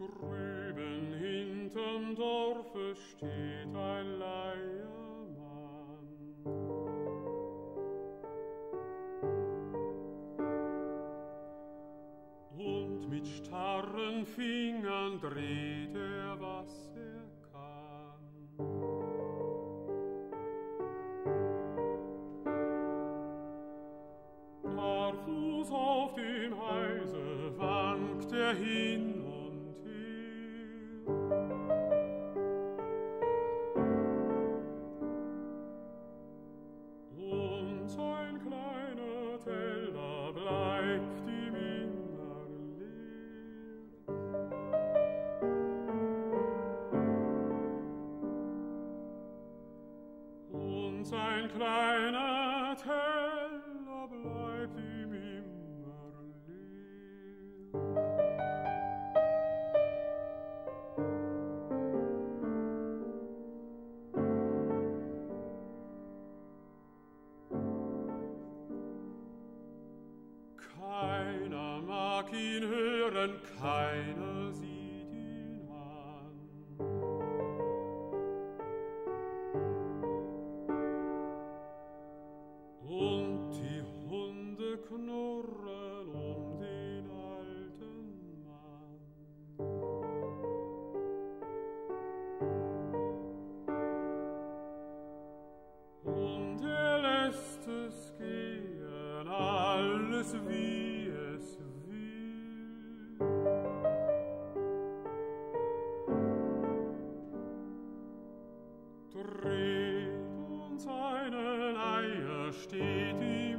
Drüben hinterm Dorfe steht ein Leiermann. Und mit starren Fingern dreht er, was er kann. Barfuß auf dem Eise wankt er hin, Sein kleiner Teller bleibt ihm immer leer. Keiner mag ihn hören, keiner sieht wie es will. Dreht uns einen Eier, steht